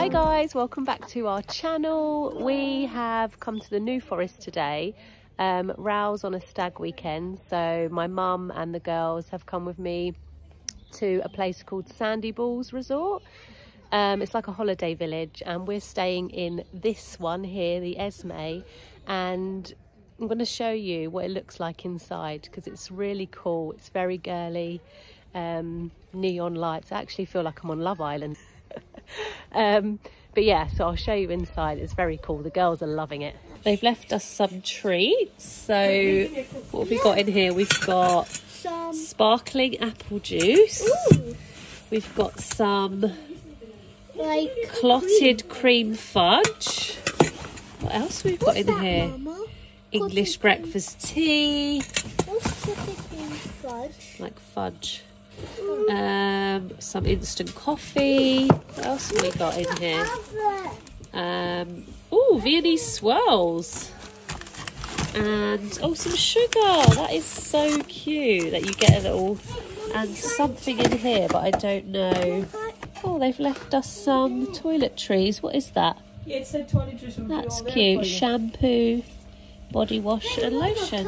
Hi guys, welcome back to our channel. We have come to the New Forest today. Um, on a stag weekend, so my mum and the girls have come with me to a place called Sandy Balls Resort. Um, it's like a holiday village and we're staying in this one here, the Esme, and I'm going to show you what it looks like inside because it's really cool. It's very girly, um, neon lights. I actually feel like I'm on Love Island. Um, but yeah, so I'll show you inside. It's very cool. The girls are loving it. They've left us some treats. So what have we got in here? We've got Some. sparkling apple juice. Ooh, We've got some like clotted cream fudge. What else we've got What's in that, here? Mama? English Clotted breakfast tea, What's clotted cream fudge? like fudge. Um, some instant coffee. What else have we got in here? Um, oh, Viennese swirls. And oh, some sugar. That is so cute that you get a little and something in here, but I don't know. Oh, they've left us some toiletries. What is that? Yeah, it said toiletries That's cute. Shampoo, body wash, and lotion.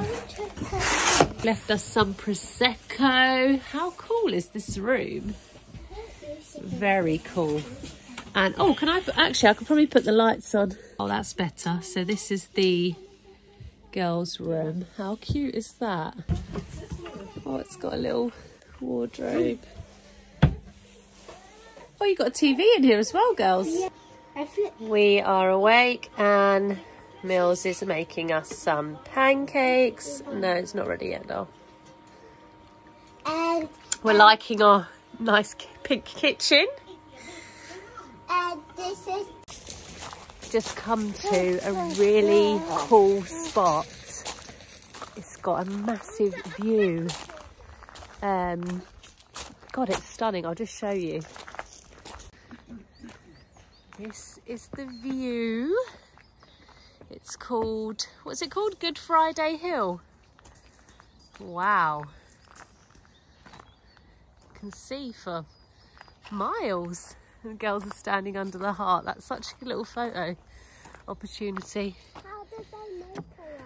Left us some prosecco. How cool is this room? Very cool. And oh, can I put, actually? I could probably put the lights on. Oh, that's better. So this is the girls' room. How cute is that? Oh, it's got a little wardrobe. Oh, you got a TV in here as well, girls. Flip. We are awake and Mills is making us some pancakes. No, it's not ready yet, though. And We're liking our nice pink kitchen. and this is Just come to a really cool spot. It's got a massive view. Um, God, it's stunning. I'll just show you. This is the view. It's called, what's it called? Good Friday Hill. Wow. You can see for miles. The girls are standing under the heart. That's such a little photo opportunity. how did they make it like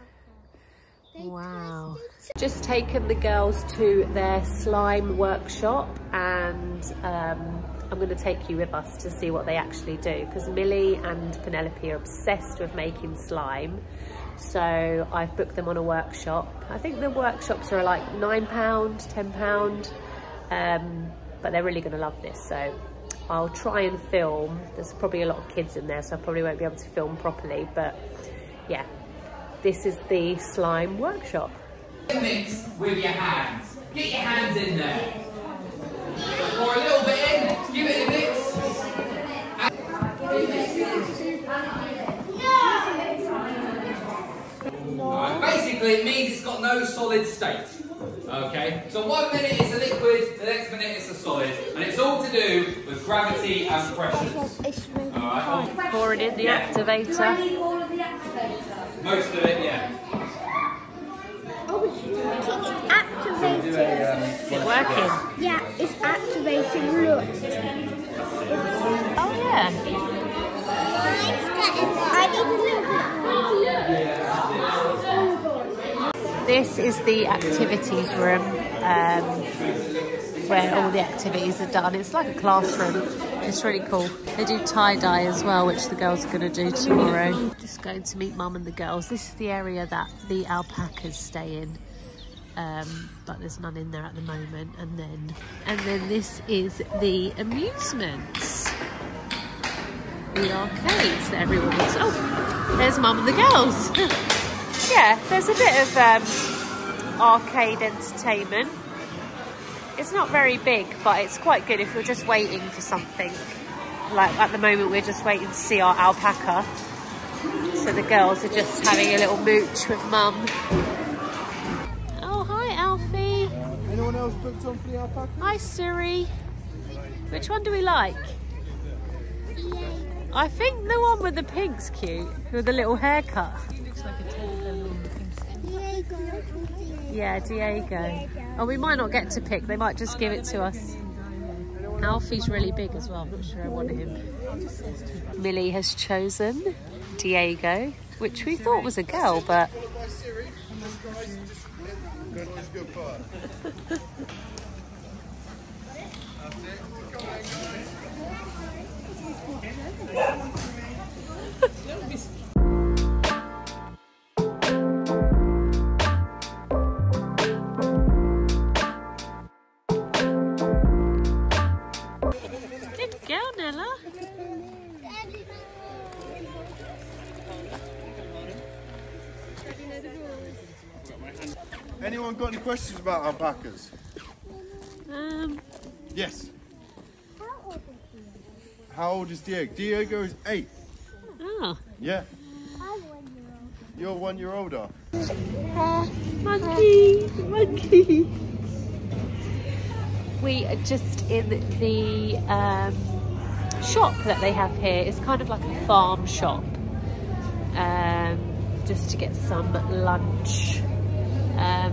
that? Wow. Just taken the girls to their slime workshop and um, I'm going to take you with us to see what they actually do because Millie and Penelope are obsessed with making slime. So I've booked them on a workshop. I think the workshops are like £9, £10, um, but they're really going to love this. So I'll try and film. There's probably a lot of kids in there, so I probably won't be able to film properly, but yeah, this is the slime workshop. Mix with your hands. Get your hands in there. Pour a little bit in. Give it a mix. Alright, basically, it means it's got no solid state. Okay, so one minute it's a liquid, the next minute it's a solid, and it's all to do with gravity and pressures. It's really Alright, Pouring in the Yeah. activator. most of it, yeah. Oh, it's, it's activated. Is it working? Yeah, it's activating. Look. Oh yeah. I need a little bit. This is the activities room um, where all the activities are done. It's like a classroom. It's really cool. They do tie-dye as well, which the girls are going to do tomorrow. Just going to meet mum and the girls. This is the area that the alpacas stay in. Um, but there's none in there at the moment. And then, and then this is the amusements. The arcades that everyone is. Oh, there's mum and the girls. yeah, there's a bit of um, arcade entertainment. It's not very big, but it's quite good if you're just waiting for something. Like at the moment, we're just waiting to see our alpaca. So the girls are just having a little mooch with mum. Oh, hi, Alfie. Anyone else booked on for the alpaca? Hi, Siri. Which one do we like? I think the one with the pink's cute, with the little haircut. Yeah, Diego. Oh, we might not get to pick. They might just give it to us. Alfie's really big as well. I'm not sure I want him. Millie has chosen Diego, which we thought was a girl, but questions about alpacas? Um, Yes. How old is he? How old is Diego? Diego is eight. oh, Yeah. I'm one year old. You're one year older. monkey, monkey. We are just in the um, shop that they have here. It's kind of like a farm shop, um, just to get some lunch.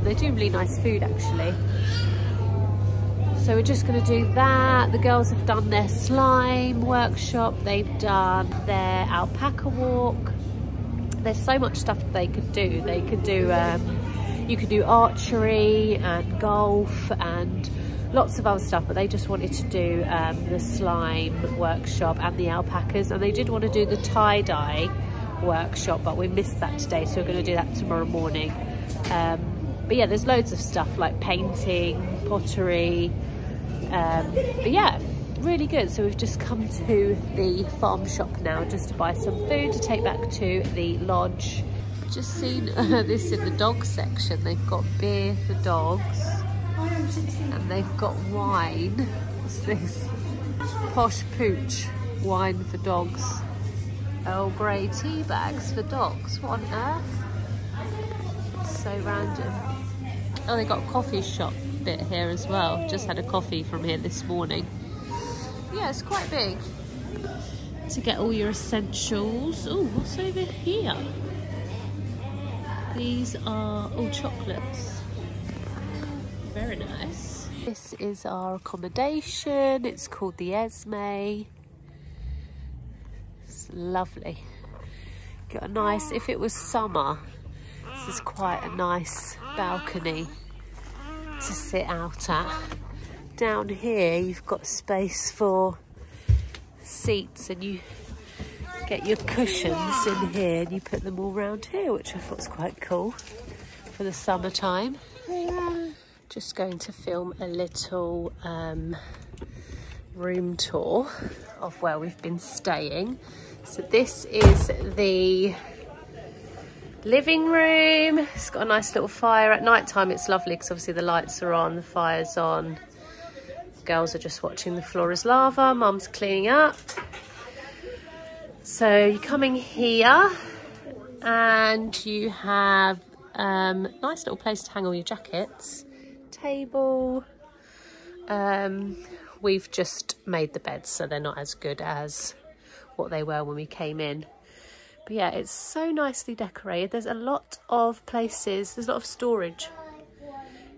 They do really nice food actually. So we're just going to do that. The girls have done their slime workshop. They've done their alpaca walk there's so much stuff they could do. They could do, um, you could do archery and golf and lots of other stuff, but they just wanted to do um, the slime workshop and the alpacas, and they did want to do the tie-dye workshop, but we missed that today, so we're going to do that tomorrow morning. Um, but yeah, there's loads of stuff like painting, pottery, um, but yeah, really good. So we've just come to the farm shop now just to buy some food to take back to the lodge. Just seen uh, this in the dog section. They've got beer for dogs and they've got wine. What's this? Posh pooch wine for dogs. Earl Grey tea bags for dogs. What on earth? So random. Oh, they got a coffee shop bit here as well. Just had a coffee from here this morning. Yeah, it's quite big. To get all your essentials. Oh, what's over here? These are all chocolates. Very nice. This is our accommodation. It's called the Esme. It's lovely. Got a nice, if it was summer, this is quite a nice balcony to sit out at. Down here, you've got space for seats, and you get your cushions in here and you put them all round here, which I thought was quite cool for the summertime. Just going to film a little um, room tour of where we've been staying. So this is the living room. It's got a nice little fire. At night time it's lovely because obviously the lights are on, the fire's on. Girls are just watching the floor is lava. Mum's cleaning up. So you're coming here and you have um, nice little place to hang all your jackets. Table. Um, we've just made the beds so they're not as good as what they were when we came in. But yeah, it's so nicely decorated. There's a lot of places, there's a lot of storage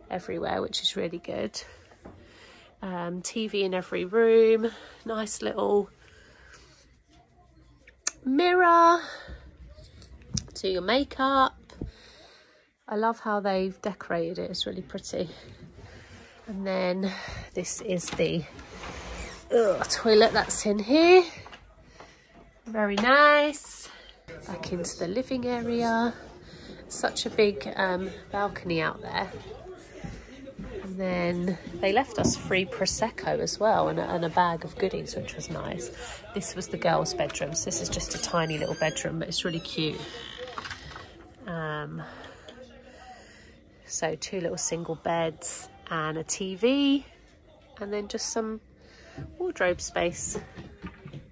everywhere, which is really good. Um, TV in every room, nice little mirror to your makeup. I love how they've decorated it, it's really pretty. And then this is the ugh, toilet that's in here. Very nice. Back into the living area. Such a big um, balcony out there. And then they left us free Prosecco as well and a, and a bag of goodies, which was nice. This was the girls' bedroom. So this is just a tiny little bedroom, but it's really cute. Um, so two little single beds and a TV and then just some wardrobe space,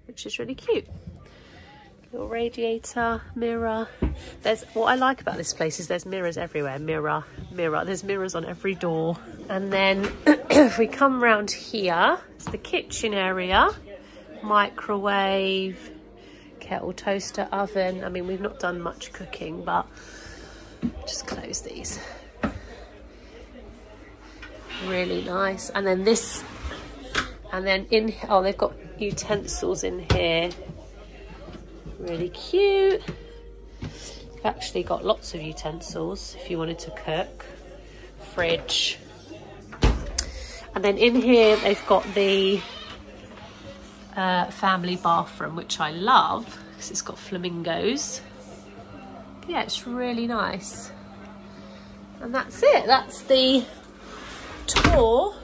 which is really cute. Little radiator, mirror. There's what I like about this place is there's mirrors everywhere. Mirror, mirror. There's mirrors on every door. And then if we come round here, it's the kitchen area, microwave, kettle, toaster, oven. I mean, we've not done much cooking, but just close these. Really nice. And then this And then in, oh, they've got utensils in here. Really cute. They've actually got lots of utensils if you wanted to cook. Fridge. And then in here, they've got the uh, family bathroom, which I love because it's got flamingos. Yeah, it's really nice. And that's it. That's the tour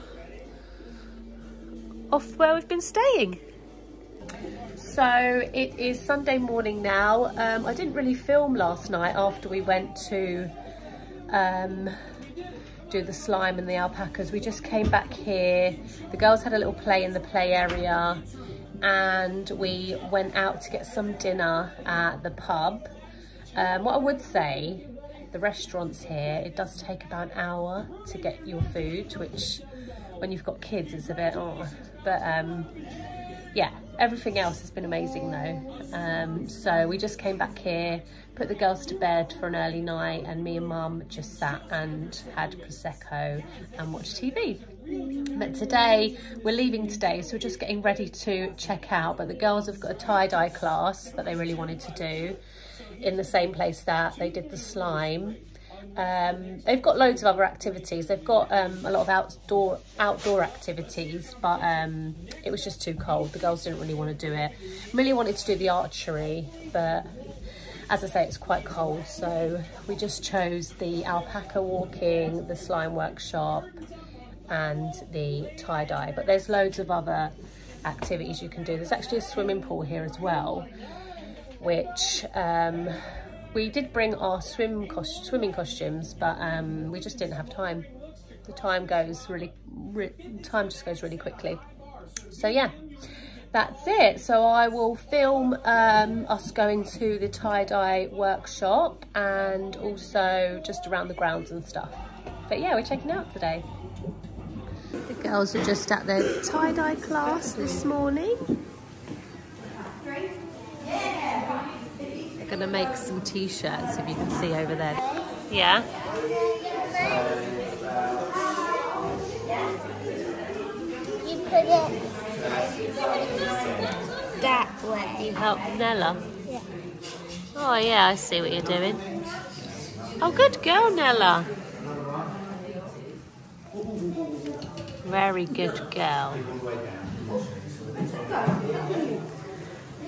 of where we've been staying. So it is Sunday morning now. Um, I didn't really film last night after we went to um, do the slime and the alpacas. We just came back here. The girls had a little play in the play area and we went out to get some dinner at the pub. Um, what I would say, the restaurants here, it does take about an hour to get your food, which when you've got kids is a bit, oh, but um, yeah, everything else has been amazing though. Um, so we just came back here, put the girls to bed for an early night and me and mum just sat and had Prosecco and watched TV. But today, we're leaving today, so we're just getting ready to check out. But the girls have got a tie-dye class that they really wanted to do in the same place that they did the slime. Um, they've got loads of other activities. They've got um, a lot of outdoor outdoor activities, but um, it was just too cold. The girls didn't really want to do it. Millie wanted to do the archery, but as I say, it's quite cold. So we just chose the alpaca walking, the slime workshop, and the tie-dye. But there's loads of other activities you can do. There's actually a swimming pool here as well, which um, we did bring our swim cost swimming costumes, but um, we just didn't have time. The time goes really, re time just goes really quickly. So yeah, that's it. So I will film um, us going to the tie-dye workshop and also just around the grounds and stuff. But yeah, we're checking out today. The girls are just at their tie-dye class this morning. They're gonna make some t-shirts if you can see over there. Yeah. You put it that way. You help Nella? Yeah. Oh yeah, I see what you're doing. Oh, good girl, Nella. Very good girl.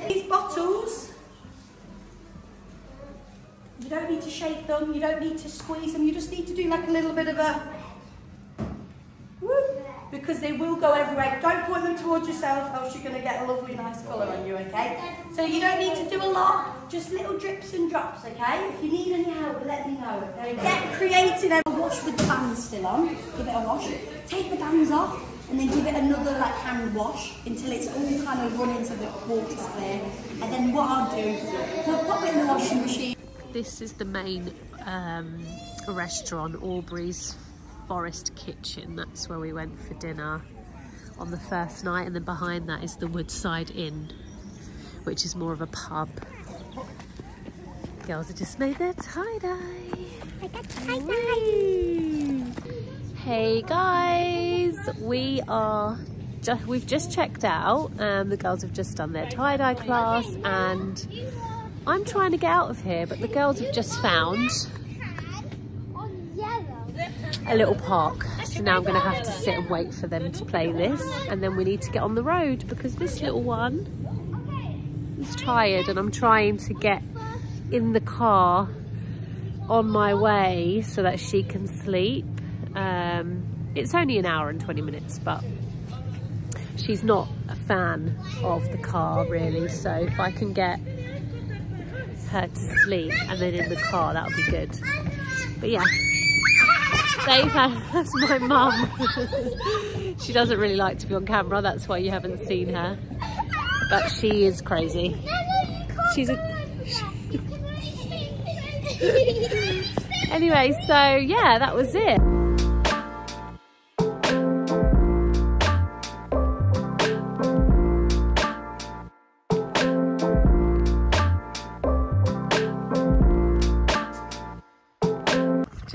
These bottles, you don't need to shake them, you don't need to squeeze them, you just need to do like a little bit of a woo, because they will go everywhere. Don't point them towards yourself, else you're going to get a lovely nice colour on you, okay? So you don't need to do a lot, just little drips and drops, okay? If you need any help, let me know, okay? Get creative and wash with the bands still on, give it a wash. Take the bands off and then give it another like hand wash until it's all kind of running so the water there. And then what I'll do, I'll pop it in the washing machine. This is the main um, restaurant, Aubrey's Forest Kitchen. That's where we went for dinner on the first night. And then behind that is the Woodside Inn, which is more of a pub. Girls have just made their tie-dye. Tie-dye. Hey guys, we are ju we've just checked out. Um, the girls have just done their tie-dye class and I'm trying to get out of here, but the girls have just found a little park. So now I'm going to have to sit and wait for them to play this and then we need to get on the road because this little one is tired and I'm trying to get in the car on my way so that she can sleep. Um, it's only an hour and 20 minutes, but she's not a fan of the car really. So if I can get her to sleep and then in the car, that would be good. But yeah, had, that's my mum. she doesn't really like to be on camera. That's why you haven't seen her. But she is crazy. She's a, anyway, so yeah, that was it.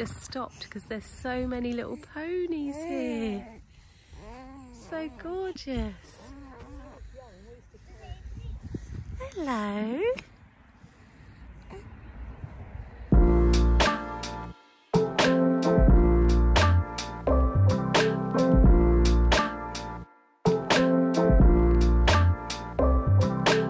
just stopped because there's so many little ponies here. So gorgeous. Hello.